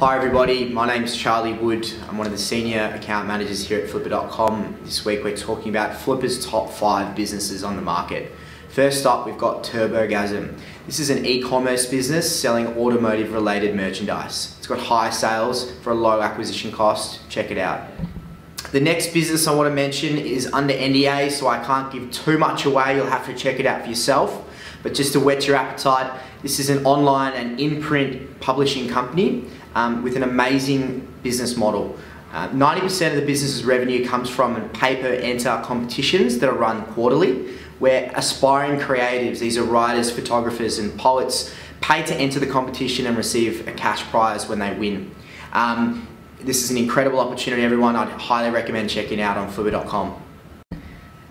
Hi everybody, my name is Charlie Wood. I'm one of the senior account managers here at Flippa.com. This week we're talking about Flippa's top five businesses on the market. First up, we've got Turbogasm. This is an e-commerce business selling automotive related merchandise. It's got high sales for a low acquisition cost. Check it out. The next business I want to mention is under NDA, so I can't give too much away. You'll have to check it out for yourself. But just to whet your appetite, this is an online and in-print publishing company um, with an amazing business model. 90% uh, of the business's revenue comes from paper enter competitions that are run quarterly, where aspiring creatives, these are writers, photographers, and poets, pay to enter the competition and receive a cash prize when they win. Um, this is an incredible opportunity, everyone. I'd highly recommend checking out on Flippa.com.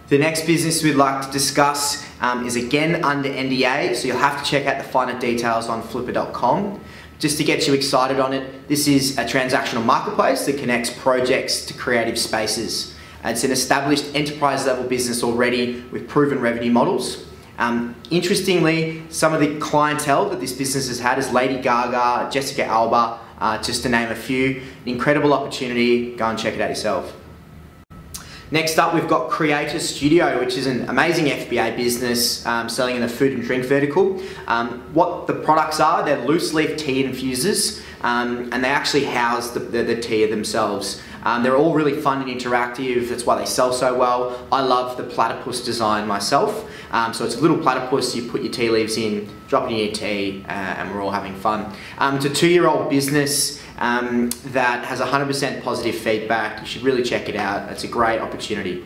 The next business we'd like to discuss um, is again under NDA, so you'll have to check out the finer details on Flippa.com. Just to get you excited on it, this is a transactional marketplace that connects projects to creative spaces. It's an established enterprise level business already with proven revenue models. Um, interestingly, some of the clientele that this business has had is Lady Gaga, Jessica Alba, uh, just to name a few. Incredible opportunity, go and check it out yourself. Next up, we've got Creator Studio, which is an amazing FBA business um, selling in the food and drink vertical. Um, what the products are, they're loose leaf tea infusers, um, and they actually house the, the, the tea themselves. Um, they're all really fun and interactive, that's why they sell so well. I love the platypus design myself. Um, so it's a little platypus, you put your tea leaves in, drop in your tea, uh, and we're all having fun. Um, it's a two-year-old business um, that has 100% positive feedback. You should really check it out. It's a great opportunity.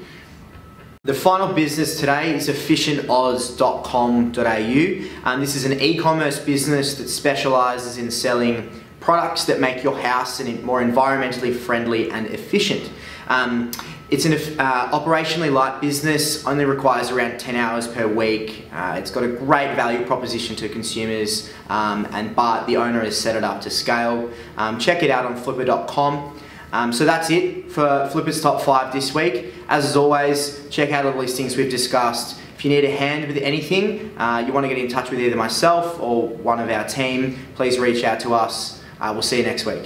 The final business today is efficientoz.com.au. Um, this is an e-commerce business that specialises in selling products that make your house more environmentally friendly and efficient. Um, it's an uh, operationally light business, only requires around 10 hours per week. Uh, it's got a great value proposition to consumers, um, and but the owner has set it up to scale. Um, check it out on flippa.com. Um, so that's it for Flippa's Top 5 this week. As always, check out all the listings we've discussed. If you need a hand with anything, uh, you want to get in touch with either myself or one of our team, please reach out to us. Uh, we'll see you next week.